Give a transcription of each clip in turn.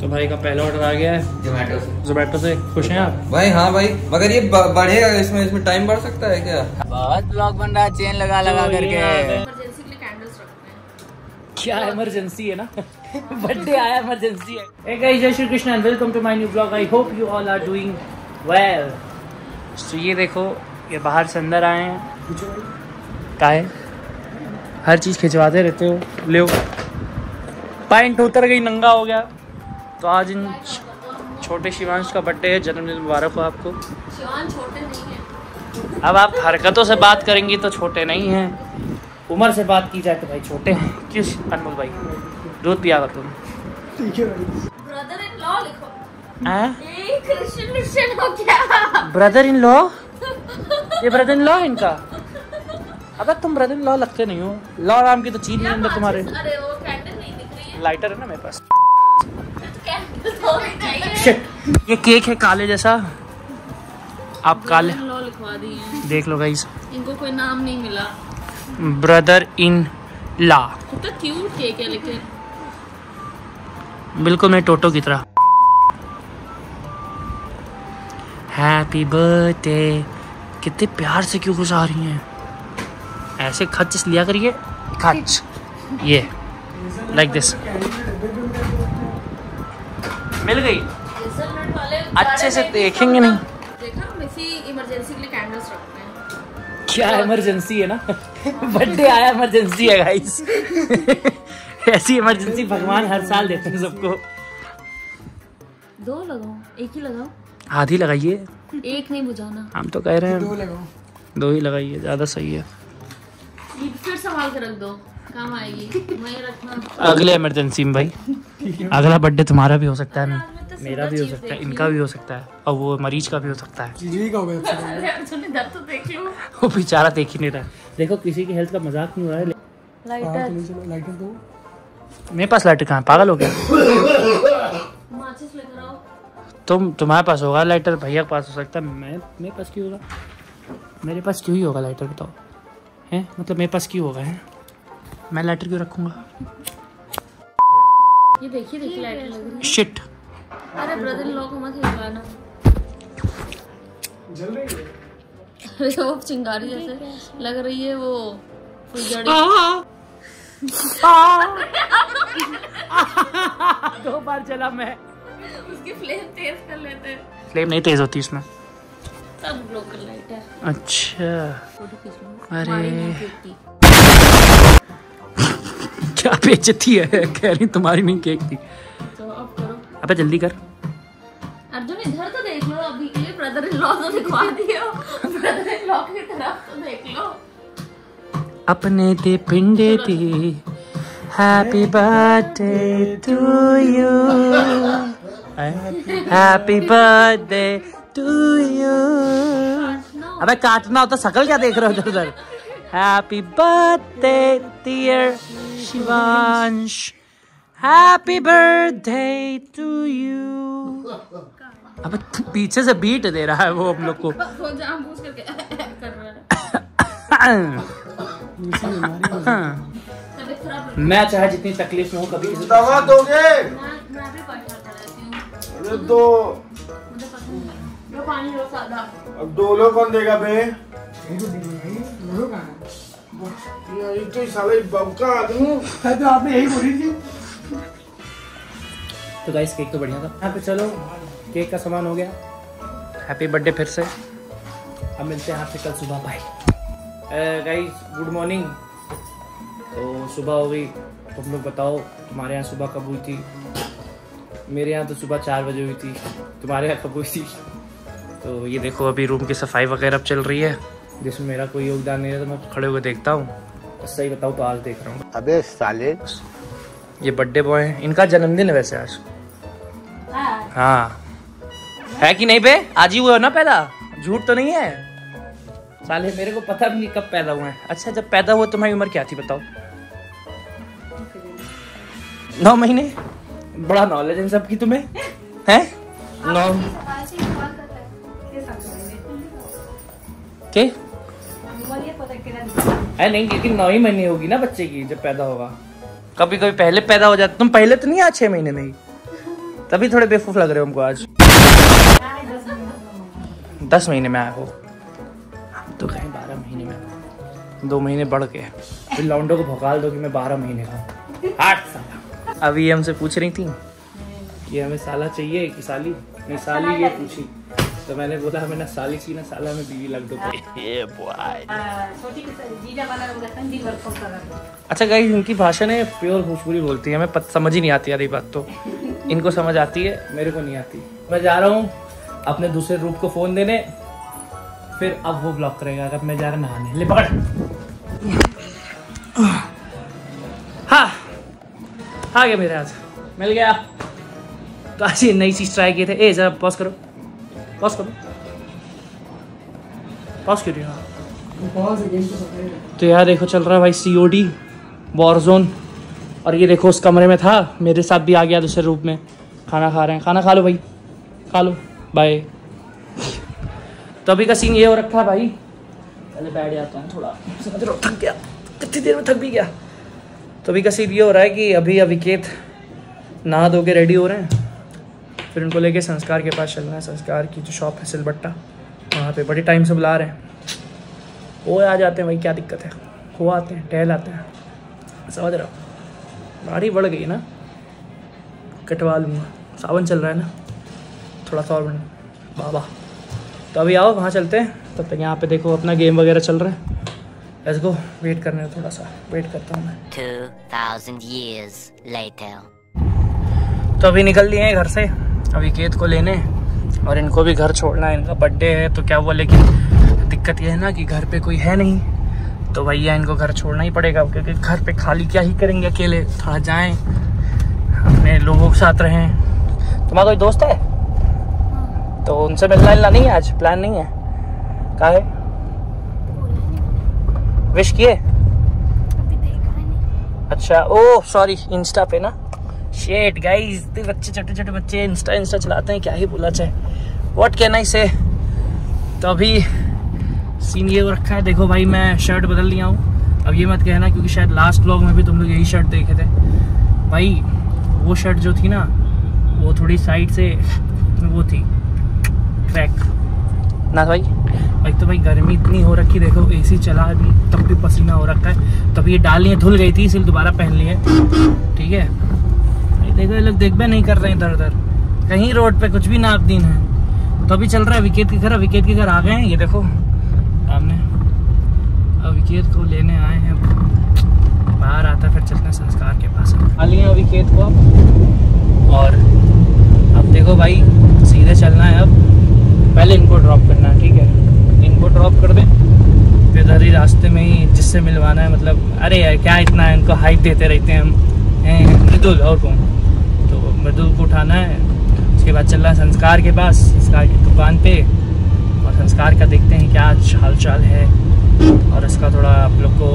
तो भाई का पहला ऑर्डर आ गया है। जोमेटो से। जोमेटो से। खुश हैं आप? भाई हाँ भाई। मगर ये बढ़ेगा इसमें इसमें टाइम बढ़ सकता है क्या? बहुत ब्लॉग बन रहा है चेन लगा लगा करके। इमरजेंसी के लिए कैंडल्स रखते हैं। क्या इमरजेंसी है ना? बर्थडे आया इमरजेंसी है। Guys जय Shri Krishna and welcome to my new blog I hope you all are doing well तो ये देखो ये बाहर से अंदर आए हैं। का है? हर चीज़ खिंचवाते रहते हो। ले पैंट उतर गई नंगा हो गया। तो आज इन छोटे शिवांश का बर्थडे है जन्मदिन मुबारक हो आपको। शिवान छोटे नहीं है। अब आप हरकतों से बात करेंगी तो छोटे नहीं हैं। उम्र से बात की जाए तो भाई छोटे हैं। किस अनमोल भाई? दूध पिया कर तुम। ब्रदर इन लॉ लिखो। हैं? ए क्रिश्चियन क्रिश्चियन हो क्या? ब्रदर इन लॉ ये ब्रदर इन लॉ इनका? अबे तुम ब्रदर इन लॉ लगते नहीं हो। लॉ नाम की तो चीज़ नहीं अंदर तुम्हारे। अरे वो नहीं दिख रही है। लाइटर है ना मेरे पास। शिट ये केक है काले जैसा। आप काले। लिखवा देख लो गाइस इनको कोई नाम नहीं मिला। ब्रदर इन ला कितना क्यूट केक है लेकिन। बिल्कुल मैं टोटो की तरह। हैप्पी बर्थडे कितने प्यार से क्यों गुजार रही हैं? ऐसे खच लिया करिए। खच ये। लाइक दिस मिल गई। अच्छे से देखेंगे नहीं। देखा हम इसी इमरजेंसी के लिए रखते हैं। क्या इमरजेंसी है ना? बर्थडे आया इमरजेंसी है गाइस ऐसी इमरजेंसी भगवान हर साल देते हैं सबको। दो लगाओ एक ही लगाओ। आधी लगाइए। एक नहीं बुझाना। हम तो कह रहे हैं दो लगाओ। दो ही लगाइए ज़्यादा सही है। फिर संभाल के रख दो। काम आएगी वहीं रखना। अगले इमरजेंसी में भाई। अगला बर्थडे तुम्हारा भी हो सकता है तो मेरा भी हो सकता है इनका भी हो। सकता है और वो मरीज़ का भी हो सकता है। तो देख लो वो बेचारा देख ही नहीं रहा देखो किसी की हेल्थ का मज़ाक नहीं हो रहा है मेरे पास लाइटर कहाँ पागल हो गया। माचिस लेकर आओ। तुम तुम्हारे पास होगा लाइटर भैया के पास हो सकता है। मैं मेरे पास क्यों होगा? मेरे पास क्यों ही होगा लाइटर बताओ? हैं? मतलब मेरे पास क्यों होगा है? मैं लाइटर क्यों रखूँगा? ये देखिए देखिए लग रही शिट अरे ब्रदर लॉ को मत हिलाना अरे वो चिंगारी जैसे लग रही है वो फुलझड़ी। दो बार चला मैं। उसकी फ्लेम तेज कर लेते हैं। फ्लेम नहीं तेज होती इसमें। सब है। अच्छा। अरे। क्या बेचती है कह रही तुम्हारी नहीं केक थी। तो अब करो। अबे जल्दी कर। अर्जुन इधर तो देख लो अभी के लिए ब्रदर इन लॉ तो दिखवा दियो। ब्रदर इन लॉ की तरफ़ तो देख लो। अपने ते पिंडे ते happy birthday to you happy birthday to you अबे काटना होता शकल क्या देख रहे हो इधर उधर happy birthday dear Shivansh happy birthday to you अबे पीछे से बीट दे रहा है वो हम लोग को। है लग मैं चाहे जितनी तकलीफ़ में हूँ कभी किसी दवा दोगे? हूँ अरे दो। अब डोलो कौन देगा बे? ये तो साले बबका आदमी। तो गाइस केक तो बढ़िया था। यहाँ पे चलो केक का सामान हो गया। हैप्पी बर्थडे फिर से। अब मिलते हैं आपसे कल सुबह बाय गाइस गुड मॉर्निंग तो सुबह हो गई। तुम लोग बताओ तुम्हारे यहाँ सुबह कब हुई थी? मेरे यहाँ तो सुबह चार बजे हुई थी। तुम्हारे यहाँ कब हुई थी? तो ये देखो अभी रूम की सफ़ाई वगैरह अब चल रही है। जिसमें मेरा कोई योगदान नहीं है तो मैं खड़े होकर देखता हूँ। तो सही बताऊँ तो आज देख रहा हूँ। अबे साले। ये बर्थडे बॉय है। इनका जन्मदिन है वैसे आज। हाँ। है कि नहीं बे? आज ही हुआ हो ना पैदा झूठ तो नहीं है? साले मेरे को पता भी नहीं कब पैदा हुए हैं। अच्छा जब पैदा हुआ तुम्हारी उम्र क्या थी बताओ? नौ महीने? बड़ा नॉलेज है सबकी तुम्हें। है? नौ के? अरे नहीं लेकिन नौ ही महीने होगी ना बच्चे की जब पैदा होगा। कभी कभी पहले पैदा हो जाता तुम पहले तो नहीं आ छह महीने में? ही तभी थोड़े बेवकूफ़ लग रहे हो हमको आज। दस महीने में आया हो। तो कहीं बारह महीने में। दो महीने बढ़ के फिर लौंडो को भोकाल दो कि मैं बारह महीने का आठ साल। अभी ये हमसे पूछ रही थी। कि हमें साला चाहिए कि साली? नहीं साली ये पूछी। तो मैंने बोला हमें ना साली चाहिए ना साला हमें बीवी लग दो अच्छा गाइस इनकी भाषा ने प्योर भोजपुरी बोलती है हमें समझ ही नहीं आती यार ये बात तो। इनको समझ आती है मेरे को नहीं आती। मैं जा रहा हूँ अपने दूसरे रूप को फ़ोन देने फिर अब वो ब्लॉक करेगा अगर मैं जा रहा नहाने। ले पकड़। हाँ आ गया मेरे हाथ मिल गया। तो आज ये नई चीज़ ट्राई किए थे। ए जरा पॉज करो। पॉज करो पॉज क्यों नहीं तो यार देखो, चल रहा है भाई सी ओ डी वॉरजोन और ये देखो, उस कमरे में था, मेरे साथ भी आ गया दूसरे रूप में। खाना खा रहे हैं। खाना खा लो भाई। खा लो। बाय तो अभी का सीन ये हो रखा है भाई। पहले बैठ जाता हूँ थोड़ा। समझ रहा थक गया। कितनी देर में थक भी गया। तो अभी का सीन ये हो रहा है कि अभी अभिकेत नहा धो के रेडी हो रहे हैं। फिर उनको लेके संस्कार के पास चलना है। संस्कार की जो शॉप है सिलबट्टा वहाँ पे बड़े टाइम से बुला रहे हैं। वो आ जाते हैं भाई क्या दिक्कत है? वो आते हैं टहल आते हैं। समझ रहा हूँ? गाड़ी बढ़ गई ना। कटवा लूँगा। सावन चल रहा है ना। थोड़ा सा और बढ़ बाबा। तो अभी आओ वहाँ चलते हैं। तब तक यहाँ पे देखो अपना गेम वगैरह चल रहा है। लेट्स गो वेट करने दो थोड़ा सा। वेट करता हूँ मैं। 2,000 years later. तो अभी निकल लिए हैं घर से। अभी केत को लेने और इनको भी घर छोड़ना है। इनका बर्थडे है तो क्या हुआ लेकिन दिक्कत यह है ना कि घर पे कोई है नहीं। तो भैया इनको घर छोड़ना ही पड़ेगा क्योंकि घर पे खाली क्या ही करेंगे अकेले? थोड़ा जाएँ। अपने लोगों के साथ रहें। तुम्हारा कोई दोस्त है? तो उनसे मिलना मिलना नहीं है आज? प्लान नहीं है? का है? विश किए? अच्छा ओ सॉरी इंस्टा पे ना। शेट गाइस इतने बच्चे छोटे छोटे बच्चे इंस्टा इंस्टा चलाते हैं क्या ही बोला चाहे व्हाट कैन आई से तो अभी सीन ये हो रखा है। देखो भाई मैं शर्ट बदल लिया हूँ। अब ये मत कहना क्योंकि शायद लास्ट ब्लॉग में भी तुम लोग यही शर्ट देखे थे। भाई वो शर्ट जो थी ना वो थोड़ी साइड से वो थी। क्रैक ना भाई। भाई तो भाई गर्मी इतनी हो रखी देखो एसी चला अभी तब भी पसीना हो रखा है। तब ये डाल लिए धुल गई थी इसलिए दोबारा पहन लिए ठीक है? देखो ये लोग देखबे नहीं कर रहे हैं इधर उधर कहीं रोड पे कुछ भी नाप दिन है तो अभी चल रहा है विकेट के घर विकेट के घर आ गए हैं ये देखो सामने अब विकेट को लेने आए हैं बाहर आता फिर चलते हैं संस्कार के पास लिए हैं विकेट को अब और अब देखो भाई सीधे चलना है अब पहले इनको ड्रॉप करना है ठीक है इनको ड्रॉप कर दें फिर इधर ही रास्ते में ही जिससे मिलवाना है मतलब अरे यार क्या इतना है इनको हाइप देते रहते हैं हम हैं, और कौन तो मृदुल को उठाना है। उसके बाद चल रहा है संस्कार के पास संस्कार की दुकान पे। और संस्कार का देखते हैं क्या हाल चाल है। और इसका थोड़ा आप लोग को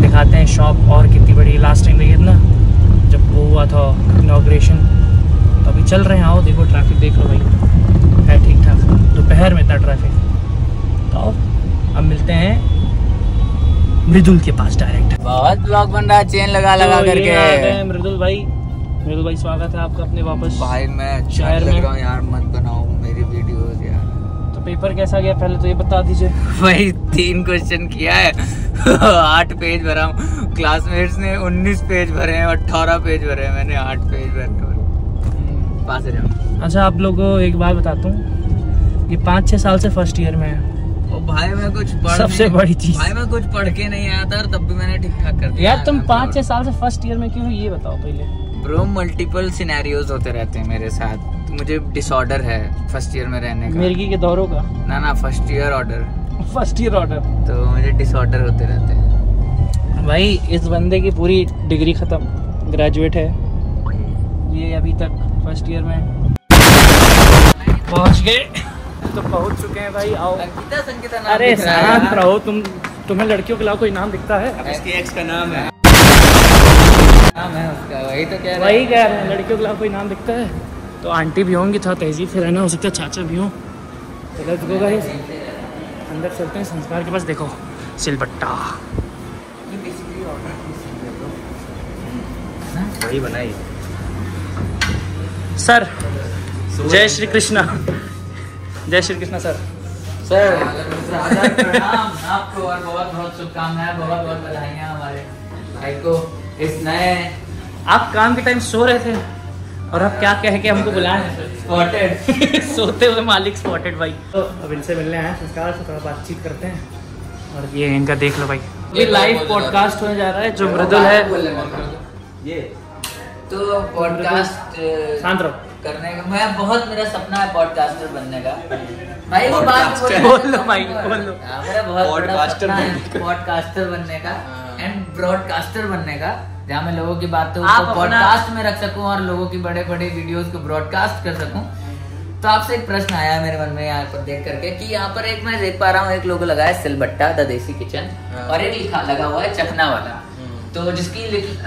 दिखाते हैं शॉप और कितनी बड़ी लास्ट टाइम देखिए ना जब वो हुआ था इनाग्रेशन तो अभी चल रहे हैं आओ देखो ट्रैफ़िक देख लो भाई। है ठीक ठाक दोपहर में इतना ट्रैफ़िक तो अब मिलते हैं मृदुल के पास डायरेक्ट बहुत ब्लॉग बन रहा है चेन लगा लगा तो करके। मृदुल भाई। मृदुल भाई स्वागत है आपका अपने वापस। भाई मैं शहर में। लग रहा हूँ यार मत बनाओ मेरी वीडियोस यार। तो पेपर कैसा गया? पहले तो ये बता दीजिए। भाई तीन क्वेश्चन किया है। आठ पेज भरा हूँ। क्लासमेट्स ने उन्नीस पेज भरे हैं अट्ठारह पेज भरे हैं। मैंने आठ पेज भरे हैं। पास अच्छा आप लोगों को एक बात बताता हूँ ये पाँच छः साल से फ़र्स्ट ईयर में है। भाई मैं कुछ पढ़ सबसे बड़ी चीज़। भाई मैं कुछ पढ़ के नहीं आया था और तब भी मैंने ठीक ठाक कर दिया यार तुम पाँच छह साल से फ़र्स्ट ईयर में क्यों हो ये बताओ पहले। ब्रो मल्टीपल सिनेरियोज होते रहते हैं मेरे साथ। तो मुझे डिसऑर्डर है फ़र्स्ट ईयर में रहने का। मिर्गी के दौरों का? ना ना first year order first year order तो मुझे डिसऑर्डर होते रहते हैं। भाई इस बंदे की पूरी डिग्री खत्म। ग्रेजुएट है। ये अभी तक फ़र्स्ट ईयर में। है। पहुँच गए। तो पहुँच चुके हैं भाई आओ। संगीता संगीता नाम अरे। रहो तुम तुम्हें लड़कियों के अलावा कोई नाम दिखता है? इसकी एक्स का नाम है। नाम है उसका वही तो कह रहा वही कह रहे हैं लड़कियों के कोई नाम दिखता है। तो आंटी भी होंगी थोड़ा तहजीब से रहना हो सकता है चाचा भी हो। तो लेट्स गो गाइस अंदर चलते हैं संस्कार के पास देखो सिलबट्टा। वही बनाई। सर जय श्री कृष्णा। जय श्री कृष्णा सर। सर आपको और बहुत बहुत शुभकामनाएँ बहुत बहुत बधाइयाँ हमारे भाई को। इस नए आप काम के टाइम सो रहे थे। और आप क्या कह के हमको बुलाए स्पॉटेड सोते हुए मालिक स्पॉटेड भाई। तो अब इनसे मिलने आए हैं संस्कार से थोड़ा बातचीत करते हैं। और ये इनका देख लो भाई। ये लाइव पॉडकास्ट होने जा रहा है जो मृदुल है। ये। तो पॉडकास्ट शांत रहो। करने का मैं बहुत मेरा सपना है पॉडकास्टर बनने का। भाई वो बात बोल- लो भाई, बोल लो। हाँ, मेरा बहुत बड़ा सपना है पॉडकास्टर बनने का हाँ। एंड ब्रॉडकास्टर बनने का। जहाँ मैं लोगों की बातों को पॉडकास्ट में रख सकूँ और लोगों की बड़े बड़े वीडियोस को ब्रॉडकास्ट कर सकूँ। तो आपसे एक प्रश्न आया है मेरे मन में यहाँ पर देख करके कि यहाँ पर एक मैं देख पा रहा हूँ एक लोगो लगा है सिलबट्टा द देसी किचन हाँ। और एक लिखा लगा हुआ है चखना वाला। तो जिसकी लिख-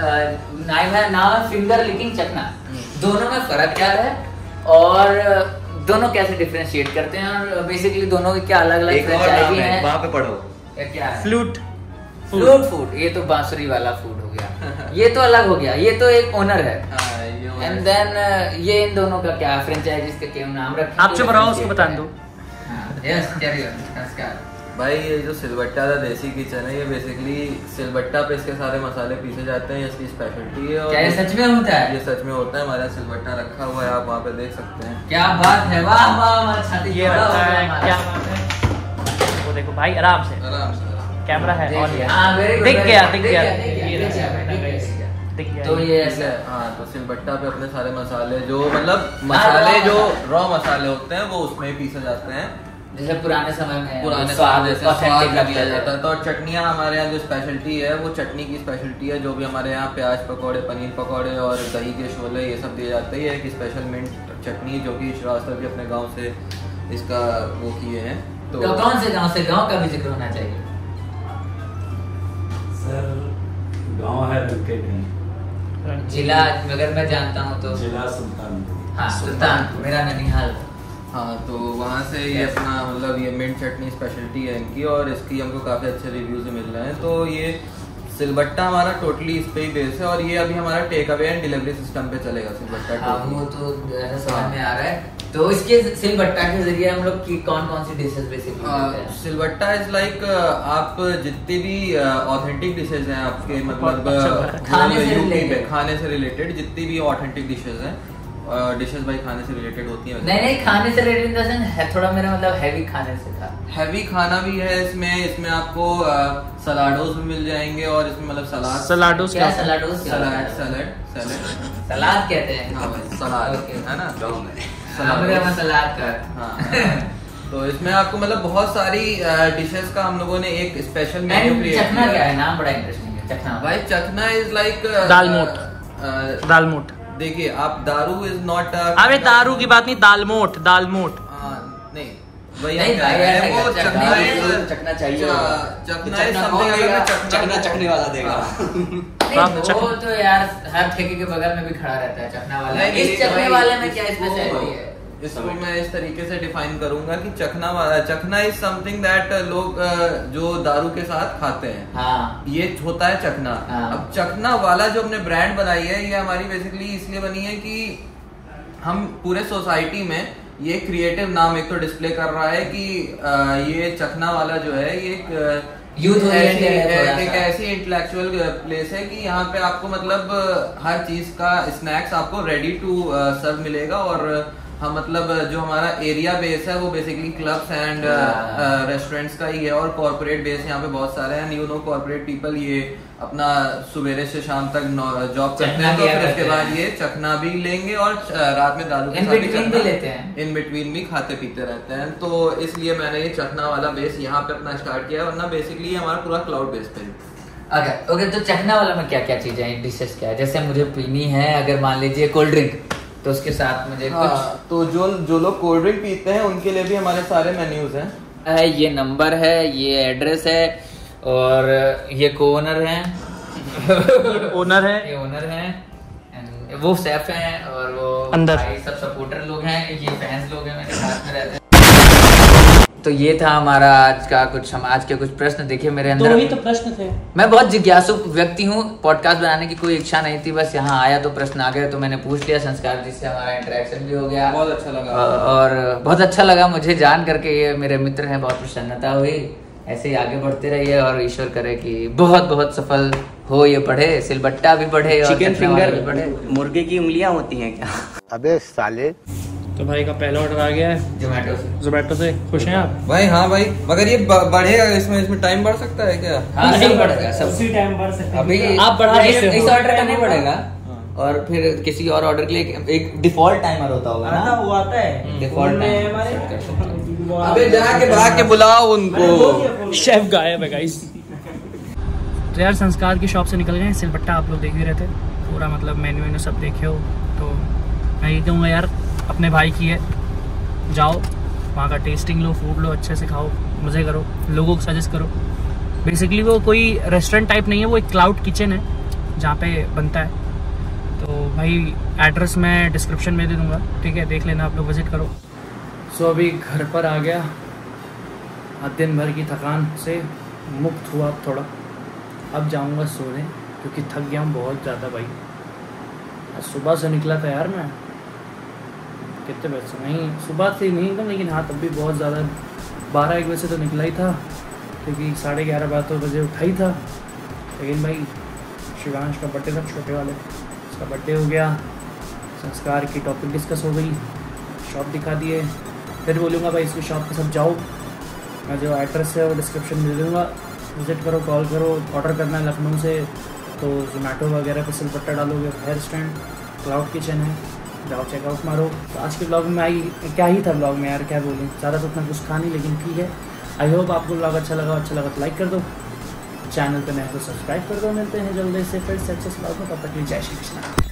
नाम है नाम है फिंगर लिकिंग चखना दोनों में फ़र्क क्या है? और दोनों कैसे डिफ्रेंशिएट करते हैं? और बेसिकली दोनों के क्या अलग अलग फ्रेंचाइजी है वहाँ पे पढ़ो। क्या है? फ्लूट फ्लूट फ़ूड ये तो बांसुरी वाला फ़ूड गया। ये तो अलग हो गया ये तो एक ओनर है। एंड देन ये इन दोनों का क्या फ्रेंचाइजीज का क्या नाम रखा आप चुप रहो उसको बता दो। यस कैरी ऑन नमस्कार। भाई ये जो सिलबट्टा का देसी किचन है ये बेसिकली सिलबट्टा पे इसके सारे मसाले पीसे जाते हैं ये इसकी स्पेशलिटी है और क्या ये सच में होता है? ये सच में होता है हमारा सिलबट्टा रखा हुआ है आप वहाँ पे देख सकते हैं। क्या बात है वाह वाह हमारा छाती ये हो है क्या बात है? वो देखो भाई आराम से। आराम से कैमरा है लिया। है। हाँ, दिख गया दिख गया। तो ये ऐसा है। हाँ तो सिलबट्टा पे अपने सारे मसाले जो मतलब मसाले जो रॉ मसाले होते हैं वो उसमें ही पीसे जाते हैं। जैसे पुराने समय में पुराने स्वाद स्वाद जैसे स्वाद दिया जाता है। तो चटनियाँ हमारे यहाँ जो स्पेशलिटी है वो चटनी की स्पेशलिटी है जो भी हमारे यहाँ प्याज पकौड़े पनीर पकौड़े और दही के छोले ये सब दिए जाते हैं। एक स्पेशल मिंट चटनी जो कि श्रीवास्तव जी अपने गाँव से इसका वो किए हैं। तो तो कौन से गाँव से? गाँव का भी ज़िक्र होना चाहिए। सर गाँव है लड़के नहीं जिला अगर मैं जानता हूँ तो। जिला सुल्तानपुर। हाँ सुल्तान मेरा ननिहाल। हाँ तो वहाँ से ये अपना मतलब ये मिंट चटनी स्पेशलिटी है इनकी और इसकी हमको काफ़ी अच्छे रिव्यूज़ मिल रहे हैं। तो ये सिलबट्टा हमारा टोटली इस पे ही बेस है और ये अभी हमारा take away and delivery system पे चलेगा सिलबट्टा हाँ वो तो ऐसा समझ में आ रहा है। तो इसके सिलबट्टा के ज़रिए हम लोग की कौन कौन सी dishes basically Silbatta is like आप जितनी भी ऑथेंटिक डिशेज हैं आपके मतलब अच्छा, खाने से यूपी पे खाने से रिलेटेड जितनी भी ऑथेंटिक डिशेज हैं डिशेज भाई खाने से रिलेटेड होती हैं। नहीं नहीं खाने से रिलेटेड है थोड़ा मेरा मतलब हैवी खाने से था। हैवी खाना भी है इसमें इसमें आपको सलाडोस भी मिल जाएँगे और इसमें मतलब सलाद सलाडोस क्या सलाडोस है? सलाड सलाड सलाद कहते हैं। हाँ भाई सलाद है ना? हाँ, सलाद का। हाँ तो इसमें आपको मतलब बहुत सारी डिशेस का हम लोगों ने एक स्पेशल मेन्यू क्रिएट किया। क्या है? नाम बड़ा इंटरेस्टिंग है चखना। भाई चखना इज़ लाइक दालमोट दालमोट देखिए आप दारू इज़ नॉट अरे दारू की बात नहीं दालमोट दालमोट दाल नहीं। वही नहीं हम भाई, कह रहे ऐसा वो क्या? चखना दारू is- चखना चाहिए च- चखना is चखना something कौन अगर देगा? मैं चखना चखना को- चखने वाला देगा। हाँ। नहीं, आप वो तो यार हर ठेके के बगल में भी खड़ा रहता है चखना वाला इस नहीं, वाले में क्या स्पेशलिटी है इसको मैं इस तरीके से डिफाइन करूँगा कि चखना वाला चखना इज़ समथिंग दैट लोग जो दारू के साथ खाते हैं हाँ ये होता है चखना हाँ। अब चखना वाला जो हमने ब्रांड बनाई है ये हमारी बेसिकली इसलिए बनी है कि हम पूरे सोसाइटी में ये क्रिएटिव नाम एक तो डिस्प्ले कर रहा है कि ये चखना वाला जो है ये एक यूथ ऐसी- एक ऐसी इंटेलेक्चुअल प्लेस है कि यहाँ पे आपको मतलब हर चीज़ का स्नैक्स आपको रेडी टू सर्व मिलेगा और हम मतलब जो हमारा एरिया बेस है वो बेसिकली क्लब्स एंड हाँ। रेस्टोरेंट्स का ही है और कॉर्पोरेट बेस यहाँ पे बहुत सारे हैं। यू नो कॉर्पोरेट पीपल ये अपना सवेरे से शाम तक जॉब करते हैं तो फिर उसके बाद ये चखना भी लेंगे और रात में दारू In साथ between भी लेते हैं। इन बिटवीन भी खाते पीते रहते हैं। तो इसलिए मैंने ये चखना वाला बेस यहाँ पे अपना स्टार्ट किया है वरना बेसिकली हमारा पूरा क्लाउड बेस पे है। ओके ओके तो चखना वाला में क्या क्या चीज़ें हैं डिशेस क्या है? जैसे मुझे पीनी है अगर मान लीजिए कोल्ड ड्रिंक तो उसके साथ मुझे हाँ, कुछ हाँ, तो जो जो लोग कोल्ड ड्रिंक पीते हैं उनके लिए भी हमारे सारे मेन्यूज हैं। है ये नंबर है ये एड्रेस है और ये को ओनर है। ओनर है। ये ओनर है वो सेफ़ हैं और वो अंदर। सब सपोर्टर लोग हैं ये फैंस लोग हैं मेरे साथ में रहते हैं। तो ये था हमारा आज का कुछ हम आज के कुछ प्रश्न देखे मेरे तो अंदर। वही तो प्रश्न थे। मैं बहुत जिज्ञासु व्यक्ति हूँ पॉडकास्ट बनाने की कोई इच्छा नहीं थी बस यहाँ आया तो प्रश्न आ गए तो मैंने पूछ लिया संस्कार जी से हमारा इंटरेक्शन भी हो गया। बहुत अच्छा लगा। और बहुत अच्छा लगा मुझे जान करके ये मेरे मित्र हैं बहुत प्रसन्नता हुई। ऐसे ही आगे बढ़ते रहिए और ईश्वर करे कि बहुत बहुत सफल हो ये पढ़े सिलबट्टा भी पढ़े और चिकन फिंगर भी बढ़े मुर्गे की उंगलियाँ होती हैं क्या? अबे साले तो भाई का पहला ऑर्डर आ गया है। जोमेटो से। जोमेटो से। खुश हैं आप? भाई हाँ भाई। मगर ये बढ़ेगा इसमें इसमें टाइम बढ़ सकता है क्या? हाँ सब बढ़ेगा सब। उसी टाइम बढ़ सकते अभी आप बढ़ा इस- सकते इस ऑर्डर का नहीं बढ़ेगा। और फिर किसी और ऑर्डर के लिए एक- डिफ़ॉल्ट टाइमर होता होगा ना? वो आता है। डिफ़ॉल्ट में हमारे अबे जाके भाग के बुलाओ उनको। शेफ गायब है गाइस तो यार संस्कार की शॉप से निकल गए सिलबट्टा आप लोग देख ही रहे थे। पूरा मतलब मेन्यू वेन्यू सब देखे हो। तो मैं ये कहूँगा यार अपने भाई की है। जाओ, वहाँ का टेस्टिंग लो फ़ूड लो, अच्छे से खाओ, मज़े करो, लोगों को सजेस्ट करो। बेसिकली वो कोई रेस्टोरेंट टाइप नहीं है, वो एक क्लाउड किचन है, जहाँ पे बनता है। तो भाई एड्रेस मैं डिस्क्रिप्शन में दे दूँगा, ठीक है? देख लेना, आप लोग विज़िट करो। सो अभी घर पर आ गया। दिन भर की थकान से मुक्त हुआ थोड़ा। अब जाऊँगा सोने, क्योंकि थक गया हूँ बहुत ज़्यादा भाई। सुबह से निकला था यार मैं। कितने बजे से? नहीं, सुबह से नहीं एकदम, लेकिन हाँ तब भी बहुत ज़्यादा। बारह एक बजे से तो निकला ही था, क्योंकि साढ़े ग्यारह बारह तो बजे उठा ही था। लेकिन भाई, शिवांश का बर्थडे था, छोटे वाले। उसका बर्थडे हो गया। संस्कार की टॉपिक डिस्कस हो गई। शॉप दिखा दिए। फिर बोलूँगा, भाई, इसकी शॉप पे सब जाओ। मैं जो एड्रेस है, वो डिस्क्रिप्शन दे दूँगा। विज़िट करो कॉल करो ऑर्डर करना है लखनऊ से। तो जोमेटो वगैरह पे सिलपट्टा डालोगे हेयर स्टैंड क्लाउड किचन है। जाओ चेकआउट मारो। तो आज के ब्लॉग में आई, क्या ही था ब्लॉग में यार, क्या बोलूँ। ज़्यादा तो उतना कुछ था नहीं, लेकिन ठीक है। आई होप आपको ब्लॉग अच्छा लगा अच्छा लगा तो लाइक कर दो। चैनल पर नए तो सब्सक्राइब कर दो, मिलते हैं जल्दी से फिर से अच्छे से ब्लॉग में, तब तक जय श्री कृष्णा।